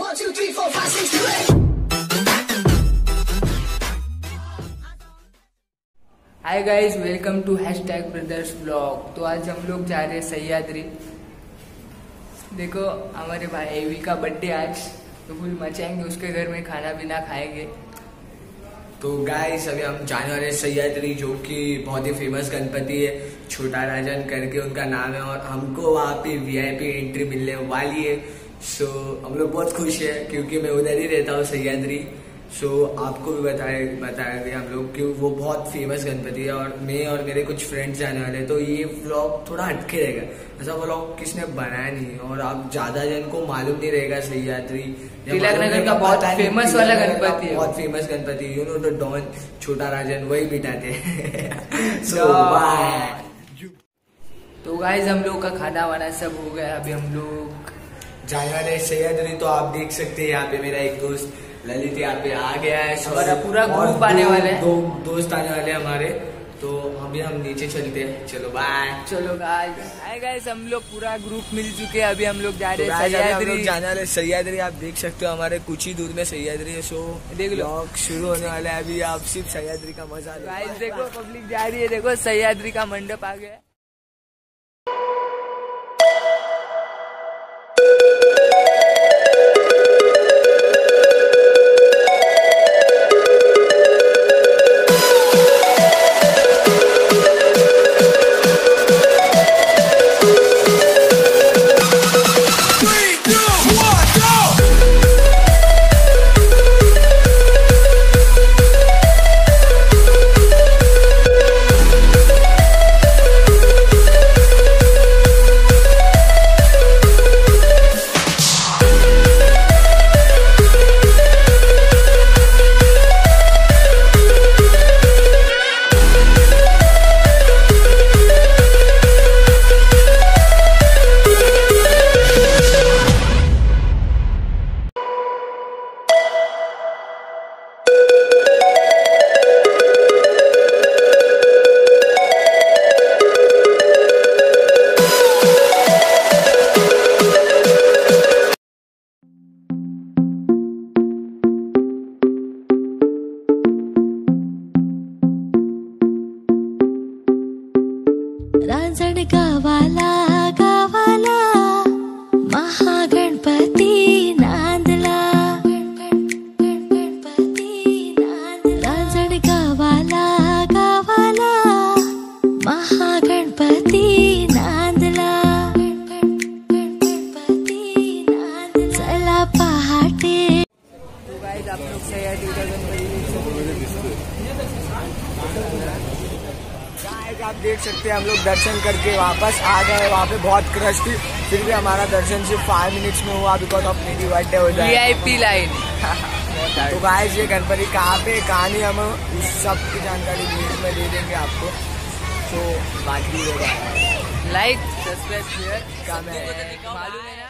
One, two, three, four, five, six, seven, eight. Hi guys welcome to hashtag brothers blog तो आज हम लोग जा रहे हैं सह्याद्री। देखो हमारे भाई एवी का बर्थडे आज। तो फुल मचाएँगे उसके घर में खाना पीना खाएँगे। तो गाइस अभी हम जाने वाले हैं सह्याद्री जो कि बहुत ही फ़ेमस गणपति है। छोटा राजन करके उनका नाम है और हमको वहाँ पे वीआईपी एंट्री मिलने वाली है। सो so, हम लोग बहुत खुश है क्योंकि मैं उधर ही रहता हूँ सह्याद्री। सो so, आपको भी बताए बताएँगे हम लोग कि वो बहुत फ़ेमस गणपति है और मैं और मेरे कुछ फ्रेंड्स जाने वाले तो ये व्लॉग थोड़ा हटके रहेगा। ऐसा व्लॉग किसने बनाया नहीं और आप ज़्यादा जन को मालूम नहीं रहेगा सह्याद्री। तिलक नगर का बहुत तिलक वाला गणपति है बहुत famous Ganpati you know the don Chhota Rajan वही बिठाते सो बाय तो गाइस हम लोग का खाना वाना सब हो गया अभी हम लोग जाने वाले सह्याद्री तो आप देख सकते हैं यहाँ पे मेरा एक दोस्त ललित यहाँ पे आ गया है हमारा पूरा और group आने वाला है। दो दोस्त आने वाले हमारे। तो अभी हम नीचे चलते हैं। चलो बाय चलो हाय गाइस हम लोग पूरा ग्रुप मिल चुके हैं। अभी हम लोग जा तो रहे हैं लोग सह्याद्री जाने वाले सह्याद्री आप देख सकते हो हमारे कुछ ही दूर में सह्याद्री है सो देख लो। शुरू होने वाला है। अभी आप सिर्फ़ सह्याद्री का मज़ा गाइस देखो। पब्लिक जा रही है। देखो सह्याद्री का मंडप आ गया रांजण गावाला गावाला महागणपती नांदला। रांजण गावाला गावाला महागणपती नांदला। पहाटे। तो सकते आप देख सकते हैं हम लोग दर्शन करके वापस आ गए। वहाँ पे बहुत क्रश थी फिर भी हमारा दर्शन सिर्फ़ फाइव मिनट्स में हुआ बिकॉज़ ऑफ़ मेरी बर्थडे हो जाए। वीआईपी लाइन तो गाइस ये गणपति कहाँ पे कहाँ नहीं हम उस सब की जानकारी वीडियो में दे देंगे आपको। तो बाकी होगा लाइक सब्सक्राइब शेयर। मालूम है